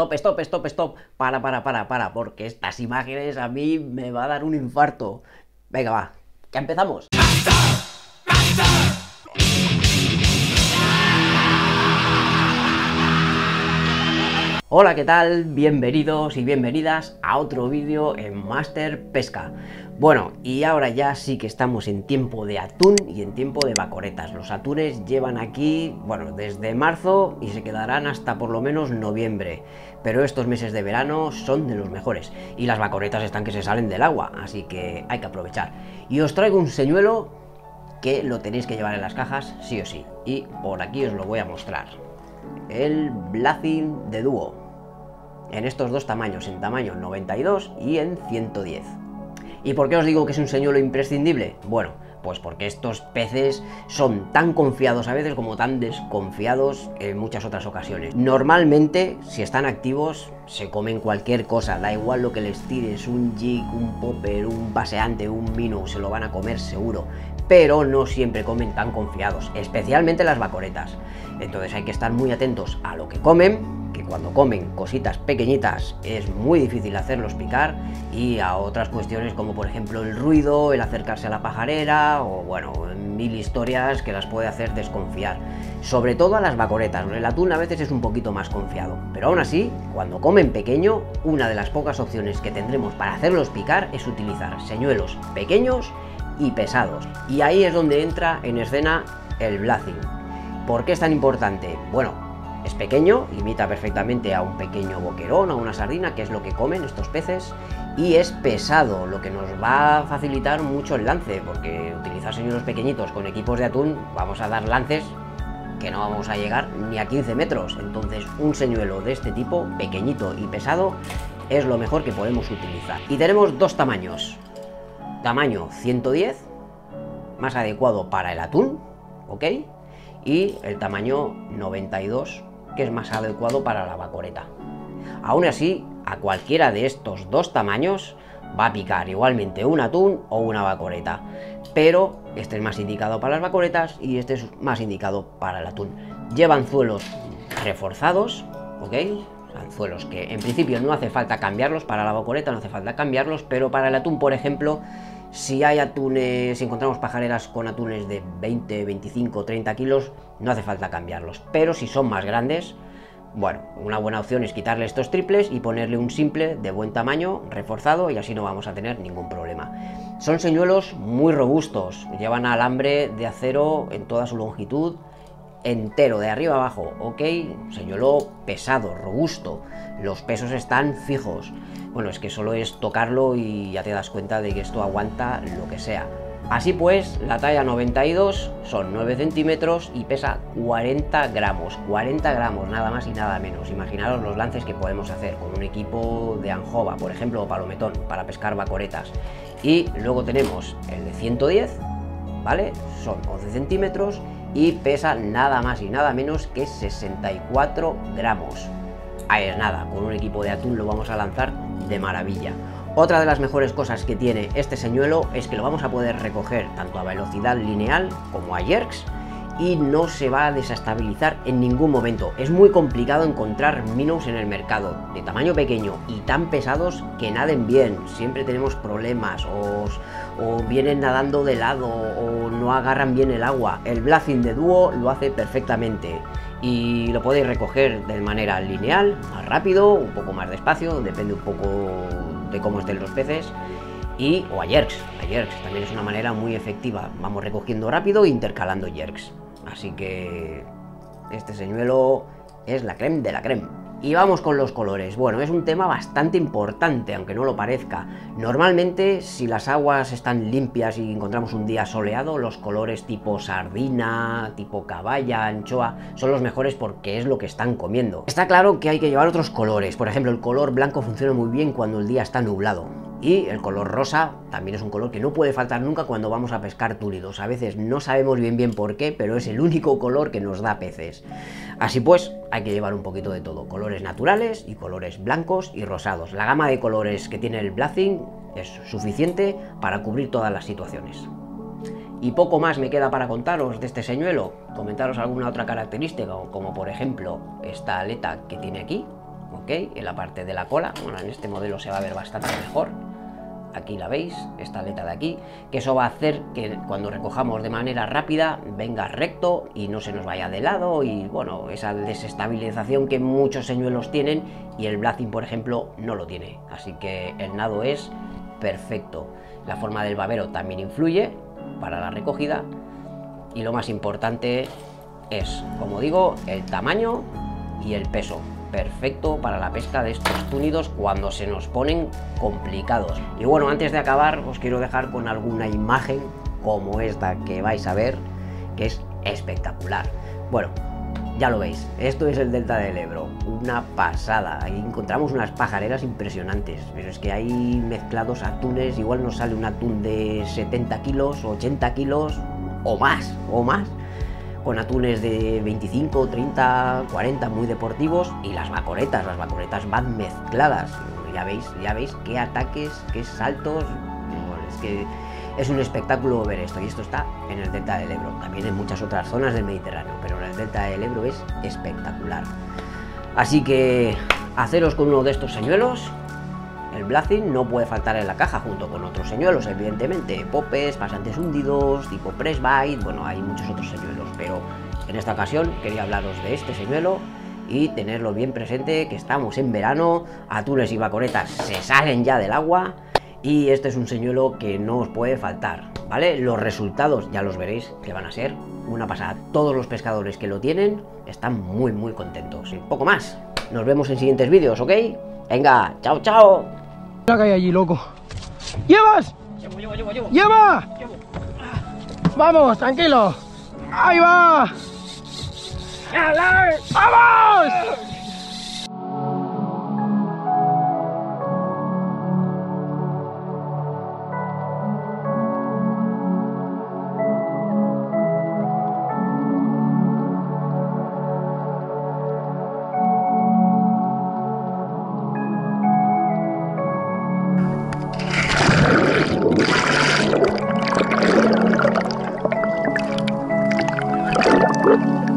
Stop, stop, stop. Para, para, para, para, porque estas imágenes a mí me va a dar un infarto. Venga, va, ya empezamos. Hola, ¿qué tal? Bienvenidos y bienvenidas a otro vídeo en Master Pesca. Bueno, y ahora ya sí que estamos en tiempo de atún y en tiempo de bacoretas. Los atunes llevan aquí, bueno, desde marzo y se quedarán hasta por lo menos noviembre. Pero estos meses de verano son de los mejores. Y las bacoretas están que se salen del agua, así que hay que aprovechar. Y os traigo un señuelo que lo tenéis que llevar en las cajas sí o sí. Y por aquí os lo voy a mostrar. El Blazing de dúo en estos dos tamaños, en tamaño 92 y en 110. ¿Y por qué os digo que es un señuelo imprescindible? Bueno, pues porque estos peces son tan confiados a veces como tan desconfiados en muchas otras ocasiones. Normalmente, si están activos, se comen cualquier cosa, da igual lo que les tires, un jig, un popper, un paseante, un mino, se lo van a comer seguro. Pero no siempre comen tan confiados, especialmente las bacoretas. Entonces hay que estar muy atentos a lo que comen cuando comen cositas pequeñitas es muy difícil hacerlos picar y a otras cuestiones como por ejemplo el ruido, el acercarse a la pajarera o bueno, mil historias que las puede hacer desconfiar. Sobre todo a las bacoretas, el atún a veces es un poquito más confiado, pero aún así, cuando comen pequeño, una de las pocas opciones que tendremos para hacerlos picar es utilizar señuelos pequeños y pesados. Y ahí es donde entra en escena el blazing. ¿Por qué es tan importante? Bueno, es pequeño, imita perfectamente a un pequeño boquerón, a una sardina, que es lo que comen estos peces, y es pesado, lo que nos va a facilitar mucho el lance, porque utilizar señuelos pequeñitos con equipos de atún, vamos a dar lances que no vamos a llegar ni a 15 metros. Entonces, un señuelo de este tipo, pequeñito y pesado, es lo mejor que podemos utilizar. Y tenemos dos tamaños. Tamaño 110, más adecuado para el atún, ¿ok? Y el tamaño 92 que es más adecuado para la bacoreta. Aún así, a cualquiera de estos dos tamaños va a picar igualmente un atún o una bacoreta, pero este es más indicado para las bacoretas y este es más indicado para el atún. Llevan anzuelos reforzados, ¿ok? Anzuelos que en principio no hace falta cambiarlos, para la bacoreta no hace falta cambiarlos, pero para el atún, por ejemplo, si hay atunes, si encontramos pajareras con atunes de 20, 25, 30 kilos, no hace falta cambiarlos. Pero si son más grandes, bueno, una buena opción es quitarle estos triples y ponerle un simple de buen tamaño, reforzado, y así no vamos a tener ningún problema. Son señuelos muy robustos, llevan alambre de acero en toda su longitud, entero, de arriba abajo, ok, señuelo pesado, robusto, los pesos están fijos. Bueno, es que solo es tocarlo y ya te das cuenta de que esto aguanta lo que sea. Así pues, la talla 92 son 9 centímetros y pesa 40 gramos, 40 gramos, nada más y nada menos. Imaginaros los lances que podemos hacer con un equipo de anjova, por ejemplo, o palometón, para pescar bacoretas. Y luego tenemos el de 110, ¿vale? Son 11 centímetros y pesa nada más y nada menos que 64 gramos. Ahí es nada, con un equipo de atún lo vamos a lanzar de maravilla. Otra de las mejores cosas que tiene este señuelo es que lo vamos a poder recoger tanto a velocidad lineal como a jerks y no se va a desestabilizar en ningún momento. Es muy complicado encontrar minos en el mercado de tamaño pequeño y tan pesados que naden bien. Siempre tenemos problemas o vienen nadando de lado o no agarran bien el agua. El blazing de dúo lo hace perfectamente y lo podéis recoger de manera lineal, más rápido, un poco más despacio, depende un poco de cómo estén los peces y o a jerks, a jerks también es una manera muy efectiva, vamos recogiendo rápido e intercalando jerks. Así que este señuelo es la creme de la creme. Y vamos con los colores. Bueno, es un tema bastante importante, aunque no lo parezca. Normalmente, si las aguas están limpias y encontramos un día soleado, los colores tipo sardina, tipo caballa, anchoa, son los mejores porque es lo que están comiendo. Está claro que hay que llevar otros colores. Por ejemplo, el color blanco funciona muy bien cuando el día está nublado. Y el color rosa también es un color que no puede faltar nunca cuando vamos a pescar túlidos. A veces no sabemos bien bien por qué, pero es el único color que nos da peces. Así pues, hay que llevar un poquito de todo. Colores naturales y colores blancos y rosados. La gama de colores que tiene el Blazing es suficiente para cubrir todas las situaciones. Y poco más me queda para contaros de este señuelo. Comentaros alguna otra característica, como por ejemplo esta aleta que tiene aquí. En la parte de la cola, bueno, en este modelo se va a ver bastante mejor. Aquí la veis, esta aleta de aquí, que eso va a hacer que cuando recojamos de manera rápida venga recto y no se nos vaya de lado y bueno, esa desestabilización que muchos señuelos tienen y el blazing, por ejemplo, no lo tiene. Así que el nado es perfecto. La forma del babero también influye para la recogida y lo más importante es, como digo, el tamaño y el peso. Perfecto para la pesca de estos túnidos cuando se nos ponen complicados. Y bueno, antes de acabar os quiero dejar con alguna imagen como esta que vais a ver, que es espectacular. Bueno, ya lo veis, esto es el delta del Ebro, una pasada. Ahí encontramos unas pajareras impresionantes, pero es que hay mezclados atunes, igual nos sale un atún de 70 kilos, 80 kilos o más, o más con atunes de 25, 30, 40 muy deportivos y las bacoretas, las bacoretas van mezcladas. Ya veis, ya veis qué ataques, qué saltos. es que es un espectáculo ver esto y esto está en el delta del Ebro, también en muchas otras zonas del Mediterráneo, pero en el delta del Ebro es espectacular. Así que haceros con uno de estos señuelos el blazing no puede faltar en la caja junto con otros señuelos, evidentemente, popes, pasantes hundidos, tipo press bite, bueno, hay muchos otros señuelos, pero en esta ocasión quería hablaros de este señuelo y tenerlo bien presente que estamos en verano, atunes y baconetas se salen ya del agua y este es un señuelo que no os puede faltar, ¿vale? Los resultados ya los veréis que van a ser una pasada. Todos los pescadores que lo tienen están muy muy contentos. Y poco más. Nos vemos en siguientes vídeos, ¿ok? Venga, chao, chao que hay allí, loco. ¿Llevas? Llevo, llevo, llevo, llevo. ¡Lleva! Vamos, tranquilo. ¡Ahí va! ¡Vamos! secret.